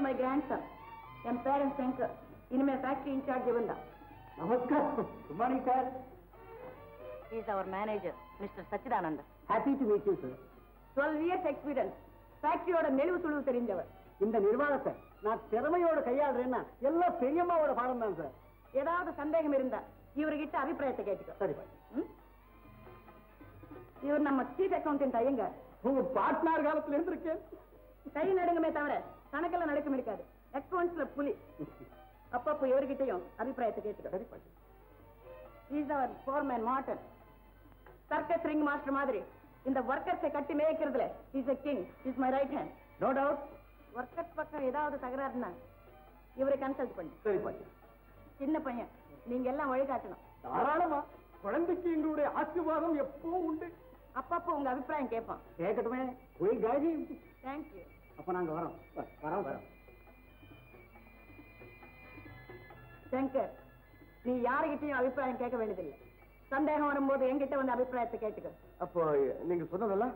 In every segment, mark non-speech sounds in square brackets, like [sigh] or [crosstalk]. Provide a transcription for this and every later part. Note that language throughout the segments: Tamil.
இஸ் மை கிராண்ட் சன் என் பேரன் சங்கர் இனிமே ஃபேக்டரி இன்சார்ஜ் இவன் தான். நமஸ்கார். Good morning sir is our manager mister Sachidanandan happy to meet you sir twelve years experience ஃபேக்டரியோட நெளிவு சுழிவு தெரிஞ்சவர் இந்த நிர்வாகத்தை நான் திறமையோட கையாளுறேன்னா எல்லாம் பெரியம்மாவோட பாடம் தான் சார் ஏதாவது சந்தேகம் இருந்தா இவர்கிட்ட அபிப்பிராயத்தை கேட்டுக்கோ. சரி? இவர் நம்ம சீஃப் அக்கௌண்டன்ட் ஐயங்கார். உங்க பார்ட்னர் காலத்துல இருந்திருக்கேன். கை நடுங்குமே தவிர கணக்கெல்லாம் நடக்கும் இருக்காது அக்கௌண்ட்ஸ்ல புலி. அப்பப்போ இவர்கிட்டயும் அபிப்பிராயத்தை கேட்டுக்கோ. சரி பாய் is our foreman modern circus ring master மாதிரி. இந்த ஒர்க்கர்ஸை கட்டி மேய்க்கிறதுல is a king is my right hand no doubt workers பக்கம் ஏதாவது தகராறுனா இவரை கன்சல்ட் பண்ணு. சரி பாய் சின்ன பையன். நீங்க எல்லாம் வழிகாட்டணும். தாராளமா. குழந்தைக்கு எங்களுடைய ஆசீர்வாதம் எப்பவும் உண்டு. அப்பப்போ உங்க அபிப்பிராயம் கேட்பான் கேட்கட்டுமே. போய் காஜி. தேங்க்யூ அப்ப நாங்க வரோம். வரோம் வரோம். சங்கர் நீ யாருகிட்டயும் அபிப்பிராயம் கேட்க வேண்டியதில்லை. சந்தேகம் வரும்போது என்கிட்ட வந்து அபிப்பிராயத்தை கேட்டுக்க. அப்போ நீங்க சொன்னதெல்லாம்?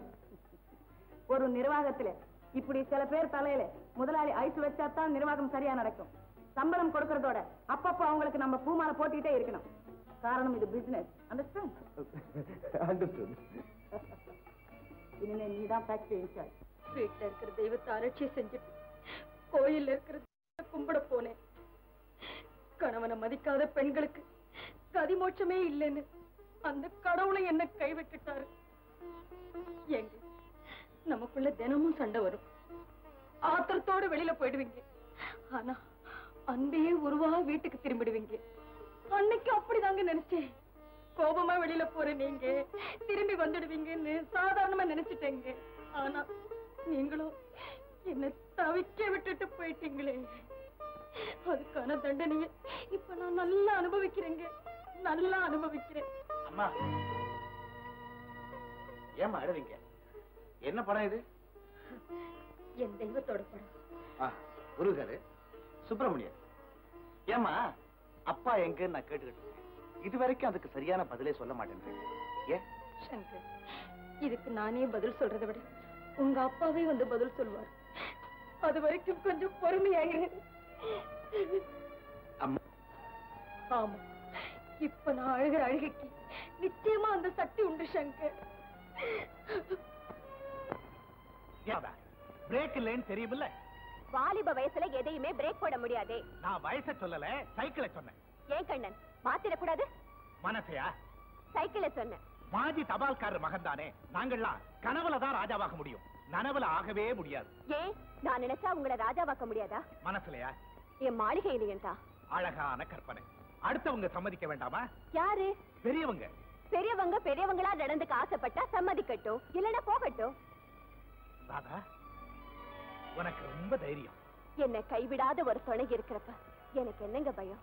ஒரு நிர்வாகத்துல இப்படி சில பேர் தலையில முதலாளி ஐஸ் வச்சாதான் நிர்வாகம் சரியா நடக்கும். சம்பளம் கொடுக்கறதோட அப்பப்போ அவங்களுக்கு நம்ம பூமால போட்டுக்கிட்டே இருக்கணும். காரணம் இது பிசினஸ் அண்டர்ஸ்டாண்ட் நீ தான் ஃபேக்டரி இன்சார்ஜ் வீட்டுல இருக்கிற தெய்வத்தை அலட்சியம் செஞ்சுட்டு கோயில்ல இருக்கிற கும்பிட போனேன். கணவனை மதிக்காத பெண்களுக்கு இல்லைன்னு அந்த கடவுளை என்ன கைவிட்டுட்டாரு. நமக்குள்ள தினமும் சண்டை வரும். ஆத்திரத்தோட வெளியில போயிடுவீங்க. ஆனா அன்பையே உருவா வீட்டுக்கு திரும்பிடுவீங்க. அன்னைக்கு அப்படிதாங்க நினைச்சேன். கோபமா வெளியில போற நீங்க? திரும்பி வந்துடுவீங்கன்னு சாதாரணமா நினைச்சிட்டேங்க. ஆனா நீங்களும் என்ன தவிக்க விட்டுட்டு போயிட்டீங்களே. அதுக்கான தண்டனையை இப்ப நான் நல்லா அனுபவிக்கிறேங்க. நல்லா அனுபவிக்கிறேன். அம்மா. ஏம்மா அழுவீங்க என்ன படம் இது? என் தெய்வத்தோட படம். ஆ, முருகரு சுப்பிரமணியன் ஏம்மா அப்பா எங்கன்னு நான் கேட்டுக்கிட்டு இது வரைக்கும் அதுக்கு சரியான பதிலே சொல்ல மாட்டேன்றீங்க ஏன்? சங்கர் இதுக்கு நானே பதில் சொல்றதை விட உங்க அப்பாவே வந்து பதில் சொல்வார். அது வரைக்கும் கொஞ்சம் பொறுமையாயிரு. அம்மா. ஆமா இப்ப நான் அழுகிற அழுகைக்கு நிச்சயமா அந்த சக்தி உண்டு சங்கர். பிரேக் இல்லைன்னு தெரியுமில்ல? வாலிப வயசுல எதையுமே பிரேக் போட முடியாதே. நான் வயசை சொல்லல சைக்கிளை சொன்னேன். ஏன் கண்ணன்? மாத்திடக்கூடாது. மனசையா? சைக்கிளை சொன்னேன். மாஜி தபால்காரர் மகன் தானே நாங்கள்லாம் கனவுல தான் ராஜாவாக முடியும். நனவுல ஆகவே முடியாது. ஏன்? நான் நினைச்சா உங்களை ராஜாவாக்க முடியாதா? மனசுலயா? என் மாளிகை இல்லையன்டா அழகான கற்பனை. அடுத்தவங்க சம்மதிக்க வேண்டாமா? யாரு? பெரியவங்க. பெரியவங்க பெரியவங்களா நடந்துக்க ஆசைப்பட்டா சம்மதிக்கட்டும். இல்லைன்னா போகட்டும். ராதா உனக்கு ரொம்ப தைரியம். என்னை கைவிடாத ஒரு துணை இருக்கிறப்ப எனக்கு என்னங்க பயம்?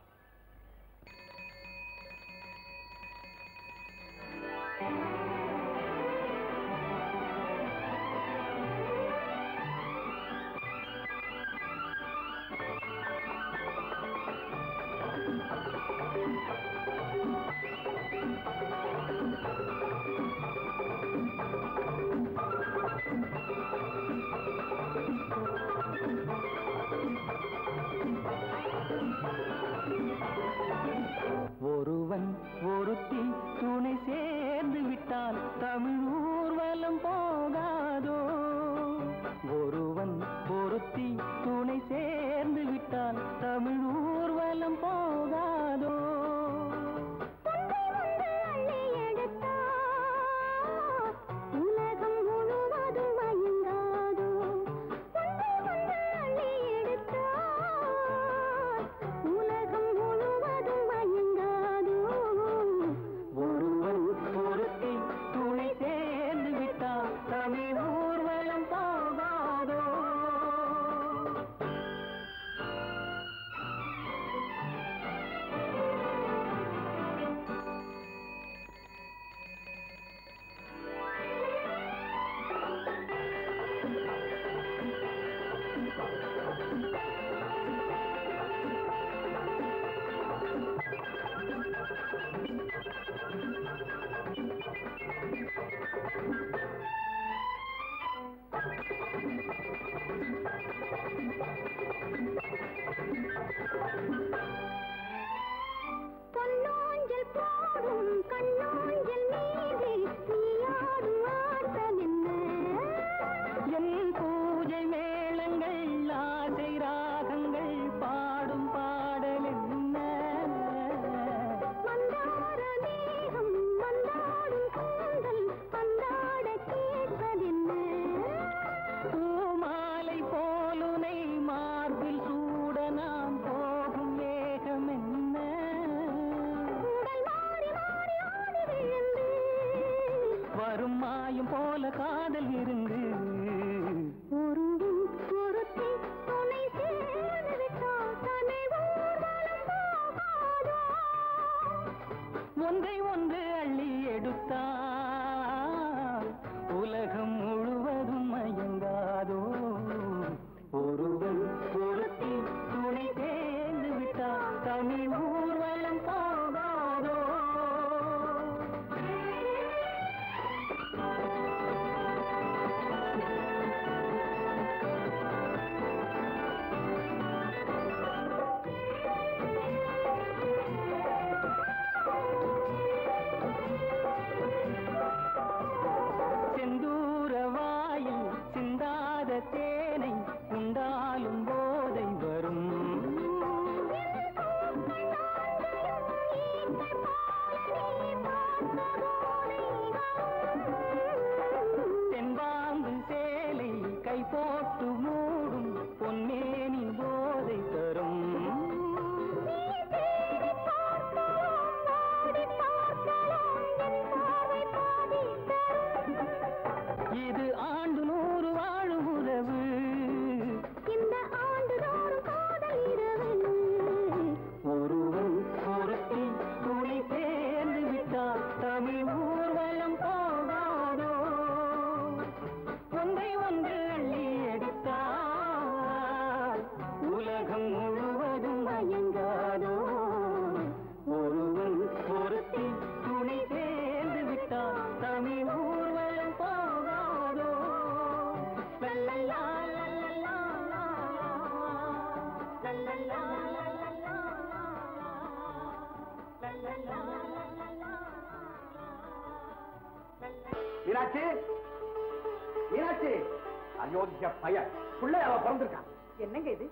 அயோக்கிய பையன். பிள்ளை அவ பிறந்திருக்கான். என்னங்க இது?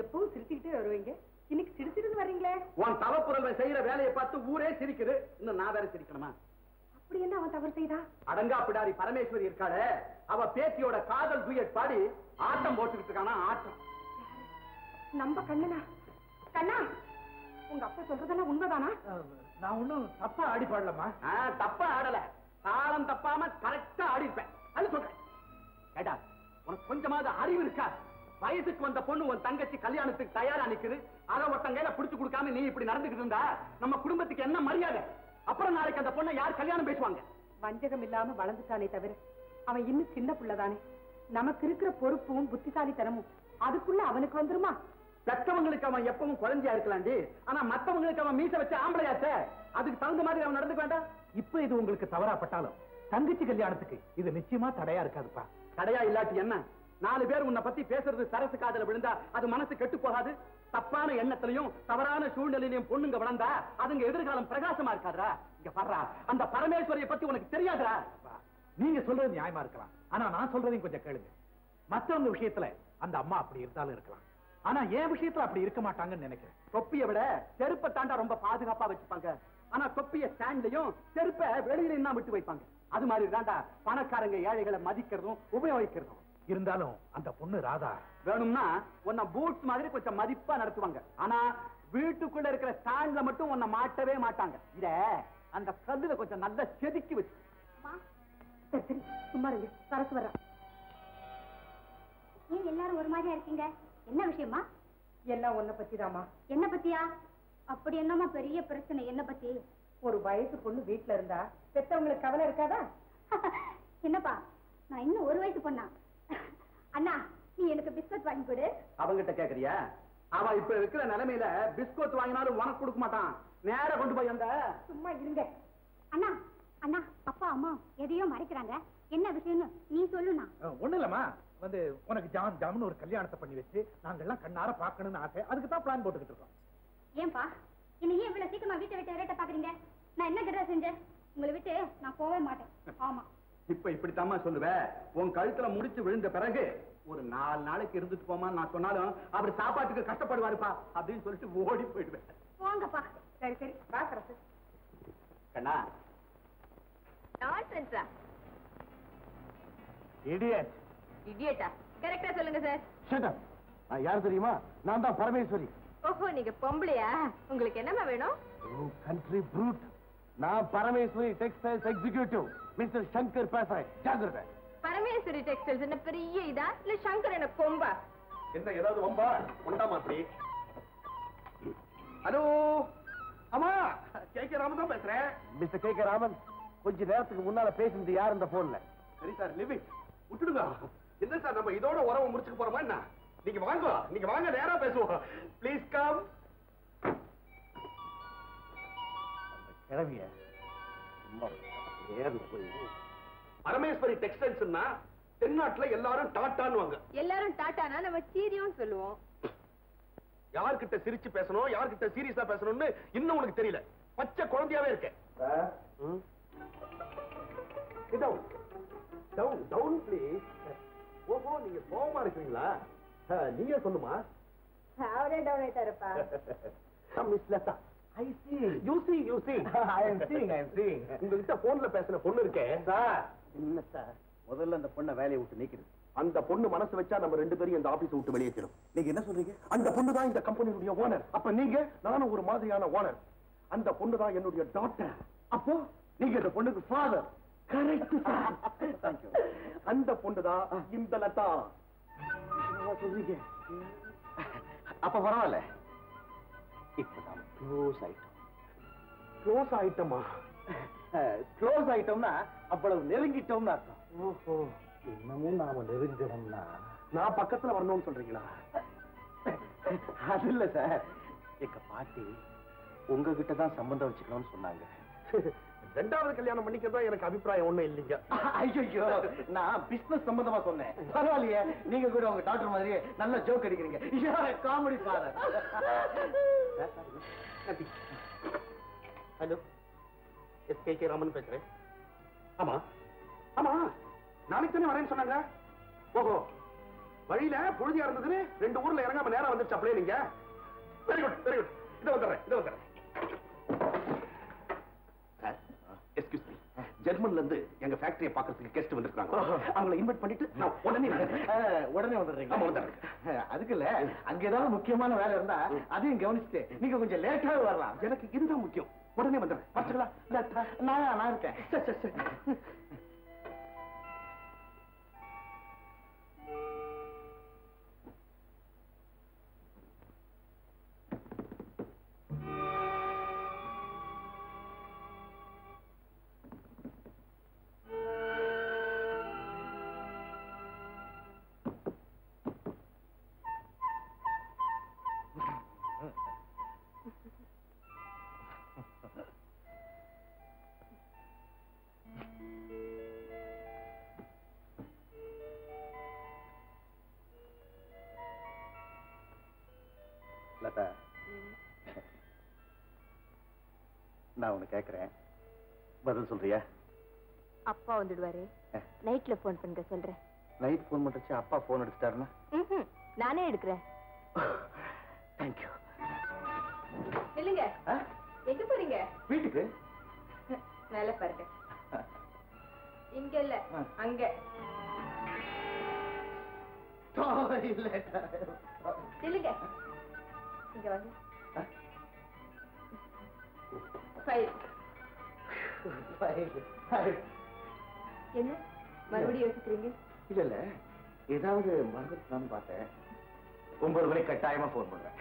எப்பவும் சிரிச்சுக்கிட்டே வருவீங்க? இன்னைக்கு சிரிச்சிருந்து வர்றீங்களே? உன் தவப்புறவை செய்யற வேலையை பார்த்து ஊரே சிரிக்குது. இன்னும் நான் வேற சிரிக்கணுமா? அப்படி என்ன அவன் தவறு செய்தா? அடங்கா பிடாரி பரமேஸ்வரி இருக்காளே. அவ பேத்தியோட காதல் டூயட் பாடி ஆட்டம் போட்டுக்கிட்டு இருக்கானா? ஆட்டம். நம்ம கண்ணனா? கண்ணா உங்க அப்பா சொல்றதெல்லாம் உண்மைதானா? நான் ஒண்ணும் தப்பா ஆடி பாடலமா தப்பா ஆடல. தாளம் தப்பாம கரெக்டா ஆடி இருப்பேன். அது சொல்றேன். கேட்டா? உனக்கு கொஞ்சமாவது அறிவு இருக்கா? வயசுக்கு வந்த பொண்ணு உன் தங்கச்சி கல்யாணத்துக்கு தயாரா நிக்குது. அத ஒருத்தன் கையில புடிச்சு கொடுக்காம நீ இப்படி நடந்துக்கிட்டு இருந்தா நம்ம குடும்பத்துக்கு என்ன மரியாதை? அப்புறம் நாளைக்கு அந்த பொண்ணை யார் கல்யாணம் பேசுவாங்க? வஞ்சகம் இல்லாம வளர்ந்துட்டானே தவிர அவன் இன்னும் சின்ன புள்ளதானே? நமக்கு இருக்கிற பொறுப்பும் புத்திசாலித்தனமும் அதுக்குள்ள அவனுக்கு வந்துருமா? பெற்றவங்களுக்கு அவன் எப்பவும் குழந்தையா இருக்கலாண்டி. ஆனா மத்தவங்களுக்கு அவன் மீச வச்ச ஆம்பளையாச்ச. அதுக்கு தகுந்த மாதிரி அவன் நடந்துக்க வேண்டாம். இப்ப இது உங்களுக்கு தவறாப்பட்டாலும் தங்கச்சி கல்யாணத்துக்கு. இது நிச்சயமா தடையா இருக்காதுப்பா. தடையா இல்லாட்டி என்ன? நாலு பேர் உன்னை பத்தி பேசுறது சரசு காதல விழுந்தா அது மனசு கெட்டு போகாது? தப்பான எண்ணத்திலையும் தவறான சூழ்நிலையிலையும் பொண்ணுங்க வளர்ந்தா அதுங்க எதிர்காலம் பிரகாசமா இருக்காதா இங்க பாடுறா அந்த பரமேஸ்வரியை பத்தி உனக்கு தெரியாதா நீங்க சொல்றது நியாயமா இருக்கலாம். ஆனா நான் சொல்றதையும் கொஞ்சம் கேளுங்க. மத்தவங்க விஷயத்துல அந்த அம்மா அப்படி இருந்தாலும் இருக்கலாம். ஆனா என் விஷயத்துல அப்படி இருக்க மாட்டாங்கன்னு நினைக்கிறேன். தொப்பியை விட செருப்பை தாண்டா ரொம்ப பாதுகாப்பா வச்சுப்பாங்க. ஆனா தொப்பிய ஸ்டாண்ட்லயும் செருப்பை வெளியில என்ன விட்டு வைப்பாங்க. அது மாதிரி தாண்டா பணக்காரங்க ஏழைகளை மதிக்கிறதும் உபயோகிக்கிறதும். இருந்தாலும் அந்த பொண்ணு ராதா. வேணும்னா உன்னை பூட்ஸ் மாதிரி கொஞ்சம் மதிப்பா நடத்துவாங்க. ஆனா வீட்டுக்குள்ள இருக்கிற ஸ்டாண்ட்ல மட்டும் உன்னை மாட்டவே மாட்டாங்க. இத அந்த கல்லுல கொஞ்சம் நல்லா செதுக்கி வச்சு. சும்மா இருங்க. சரசு வர்றா. ஏன் எல்லாரும் ஒரு மாதிரியா இருக்கீங்க? என்ன விஷயமா? எல்லாம் உன்னை பத்திதாம்மா. என்ன பத்தியா? அப்படி என்னமா பெரிய பிரச்சனை? என்ன பத்தி? ஒரு வயசு பொண்ணு வீட்டுல இருந்தா பெத்தவங்களுக்கு கவலை இருக்காதா? [laughs] என்னப்பா நான் இன்னும் ஒரு வயசு பொண்ணா? [laughs] அண்ணா நீ எனக்கு பிஸ்கட் வாங்கி கொடு. அவங்கிட்ட கேக்குறியா? அவன் இப்ப இருக்கிற நிலைமையில பிஸ்கட் வாங்கினாலும் உனக்கு கொடுக்க மாட்டான். நேரா கொண்டு போய் அந்த சும்மா இருங்க. அண்ணா அண்ணா அப்பா அம்மா எதையோ மறைக்கிறாங்க. என்ன விஷயம்னு நீ சொல்லுண்ணா. ஒண்ணு இல்லம்மா. வந்து உனக்கு ஜாம் ஜாம்னு ஒரு கல்யாணத்தை பண்ணி வச்சு நாங்கெல்லாம் கண்ணார பார்க்கணும்னு ஆசை. அதுக்கு தான் பிளான் போட்டுக்கிட்டு இருக்கோம். ஏன்பா? என்ன ஏன் இவ்வளவு சீக்கிரமா வீட்டை விட்டு விரட்ட பாக்குறீங்க? நான் என்ன கிட்ட செஞ்சேன் உங்களை விட்டு நான் போகவே மாட்டேன். ஆமா. இப்ப இப்படித்தாம்மா சொல்லுவ? உன் கழுத்துல முடிச்சு விழுந்த பிறகு ஒரு நாலு நாளைக்கு இருந்துட்டு போமா நான் சொன்னாலும் அவர் சாப்பாட்டுக்கு கஷ்டப்படுவாருப்பா அப்படின்னு சொல்லிட்டு ஓடி போயிடுவேன். போங்கப்பா சரி சரி. வா சரசு. கண்ணா. நான்சென்ஸா இடியட் இடியட்டா கரெக்டா சொல்லுங்க சார் ஷட் நான் யார் தெரியுமா? நான் தான் பரமேஸ்வரி. ஓஹோ நீங்க பொம்பளையா? உங்களுக்கு என்னமா வேணும்? கண்ட்ரி ப்ரூட் நான் Parameswari textiles executive mister Shankar பேசுறேன். ஜாகிரதை பரமேஸ்வரி டெக்ஸ்டைல்ஸ் என்ன பெரிய இதா? இல்ல சங்கர் என்ன கொம்பா என்ன ஏதாவது வம்பா? கொண்டாமா அப்படி ஹலோ? ஆமா கே கே ராமன் தான் பேசுறேன். மிஸ்டர் கே கே ராமன் கொஞ்ச நேரத்துக்கு முன்னால பேசினது யார் இந்த போன்ல சரி சார் லிவ் இட் விட்டுடுங்க. என்ன சார் நம்ம இதோட உறவை முடிச்சுக்க போறோமா என்ன? நீங்க வாங்க நீங்க வாங்க நேரா பேசுவோம். ப்ளீஸ் கம் போய். பரமேஸ்வரி டெக்ஸ்டைல்ஸ்னா தென்னாட்டுல எல்லாரும் டாட்டான்னுவாங்க. எல்லாரும் டாட்டானா? நம்ம சீரியம் சொல்லுவோம். யார்கிட்ட சிரிச்சு பேசணும் யார்கிட்ட சீரியஸா பேசணும்னு இன்னும் உனக்கு தெரியல. பச்சை குழந்தையாவே இருக்கேன் டவுன் டவுன் டவுன் ப்ளீஸ் ஓஹோ நீங்க கோவமா இருக்கீங்களா நீங்க சொல்லுமா? அவரே down ஆயிட்டாருப்பா miss Latha I see you see you see I am seeing I am seeing உங்ககிட்ட போன்ல பேசின பொண்ணு இருக்கே. சார். இல்ல சார்? முதல்ல அந்த பொண்ணை வேலையை விட்டு நீக்கிடு. அந்த பொண்ணு மனசு வச்சா நம்ம ரெண்டு பேரும் இந்த ஆபீஸ் விட்டு வெளியேற்றணும் நீங்க என்ன சொல்றீங்க? அந்த பொண்ணு தான் இந்த கம்பெனியுடைய ஓனர் அப்ப நீங்க? நானும் ஒரு மாதிரியான ஓனர் அந்த பொண்ணு தான் என்னுடைய டாக்டர் அப்போ நீங்க இந்த பொண்ணுக்கு ஃபாதர் கரெக்ட் [laughs] Thank you. அந்த பொண்ணு தான் இந்த லதா. சொல்றீங்க? அப்ப பரவாயில்ல. இப்பதான் க்ளோஸ் ஆயிட்டோம். க்ளோஸ் ஆயிட்டமா? க்ளோஸ் ஆயிட்டோம்னா அவ்வளவு நெருங்கிட்டோம்னு அர்த்தம். ஓஹோ. இன்னமும் நாம நான் பக்கத்துல வரணும்னு சொல்றீங்களா? அது இல்ல சார். எங்க பாட்டி உங்ககிட்ட தான் சம்பந்தம் வச்சுக்கணும்னு சொன்னாங்க. [laughs] ரெண்டாவது கல்யாணம் பண்ணிக்கிறதா எனக்கு அபிப்பிராயம் ஒண்ணும் இல்லைங்க. ஐயோ நான் பிசினஸ் சம்பந்தமா சொன்னேன். பரவாயில்லையே நீங்க கூட உங்க டாக்டர் மாதிரியே நல்ல ஜோக் அடிக்கிறீங்க. Comedy father hello S. K. K. Raman பேசுறேன். ஆமா. ஆமா. நாளைக்கு தானே வரேன்னு சொன்னாங்க. ஓஹோ. வழியில புழுதியா இருந்ததுன்னு ரெண்டு ஊர்ல இறங்காம நேரா வந்துருச்சு அப்படியே நீங்க. வெரி குட் வெரி குட் இதை வந்துடுறேன் இதை வந்துடுறேன். எஸ்கியூஸ் மீ ஜெர்மன்ல இருந்து எங்க ஃபேக்டரியை பார்க்கறதுக்கு கெஸ்ட் வந்திருக்காங்க. அவங்களை இன்வைட் பண்ணிட்டு நான் உடனே. உடனே வந்துடுறீங்க. வந்துடுறேன். அதுக்கு இல்ல அங்க ஏதாவது முக்கியமான வேலை இருந்தா அதையும் கவனிச்சுட்டு நீங்க கொஞ்சம் லேட்டாவே வரலாம். எனக்கு இதுதான் முக்கியம். உடனே வந்துடுறேன். பார்த்துங்களா நான் நான் இருக்கேன். நான் உன்னை கேட்கிறேன் பதில் சொல்றியா? அப்பா வந்துடுவாரு. நைட்ல போன் பண்ணுங்க சொல்றேன். நைட் ஃபோன் பண்ணுறச்சு அப்பா ஃபோன் எடுத்துட்டாருன்னா. நானே எடுக்கிறேன். தேங்க்யூ இல்லைங்க எங்க போறீங்க? வீட்டுக்கு? மேல பாருங்க. இங்க இல்ல. அங்க. இல்ல இல்லைங்க இங்க வாங்க. ஃபைல் என்ன? மறுபடியும் யோசிக்கிறீங்க இல்ல இல்ல ஏதாவது மறந்துட்டு பார்த்தேன். ஒன்பது மணிக்கு கட்டாயமா ஃபோன் பண்றேன்.